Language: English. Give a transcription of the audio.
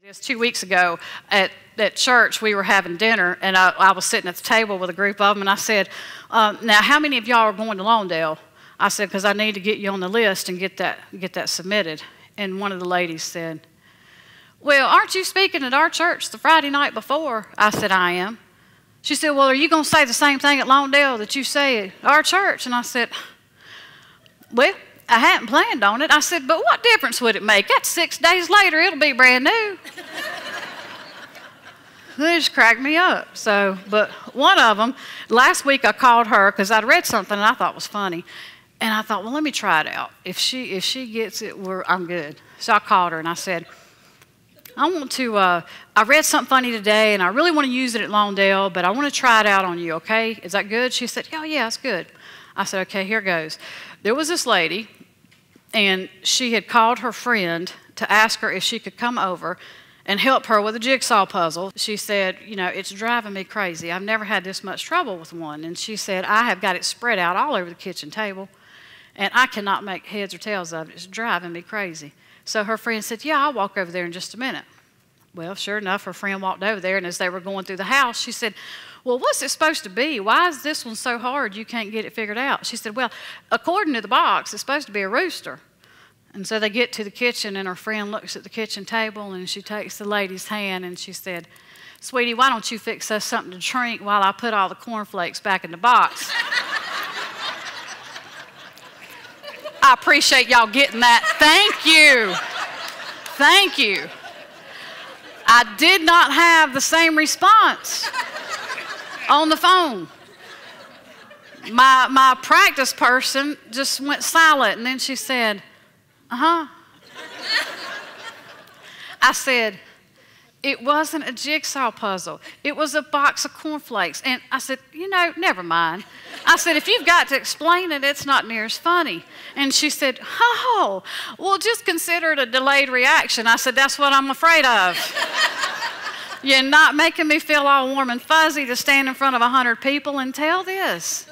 This two weeks ago at, at church, we were having dinner, and I, I was sitting at the table with a group of them, and I said, um, "Now, how many of y'all are going to Lawndale?" I said, "Because I need to get you on the list and get that get that submitted." And one of the ladies said, "Well, aren't you speaking at our church the Friday night before?" I said, "I am." She said, "Well, are you going to say the same thing at Lawndale that you say at our church?" And I said, "Well." I hadn't planned on it. I said, but what difference would it make? That's six days later, it'll be brand new. they just cracked me up. So, but one of them, last week I called her because I'd read something and I thought was funny. And I thought, well, let me try it out. If she, if she gets it, we're, I'm good. So I called her and I said, I want to, uh, I read something funny today and I really want to use it at Lawndale, but I want to try it out on you, okay? Is that good? She said, oh, yeah, it's good. I said, okay, here goes. There was this lady and she had called her friend to ask her if she could come over and help her with a jigsaw puzzle. She said, You know, it's driving me crazy. I've never had this much trouble with one. And she said, I have got it spread out all over the kitchen table, and I cannot make heads or tails of it. It's driving me crazy. So her friend said, Yeah, I'll walk over there in just a minute. Well, sure enough, her friend walked over there, and as they were going through the house, she said, Well, what's it supposed to be? Why is this one so hard you can't get it figured out? She said, Well, according to the box, it's supposed to be a rooster. And so they get to the kitchen, and her friend looks at the kitchen table, and she takes the lady's hand, and she said, Sweetie, why don't you fix us something to drink while I put all the cornflakes back in the box? I appreciate y'all getting that. Thank you. Thank you. I did not have the same response on the phone. My, my practice person just went silent, and then she said, Uh huh. I said, it wasn't a jigsaw puzzle. It was a box of cornflakes. And I said, You know, never mind. I said, If you've got to explain it, it's not near as funny. And she said, Oh, well, just consider it a delayed reaction. I said, That's what I'm afraid of. You're not making me feel all warm and fuzzy to stand in front of a 100 people and tell this.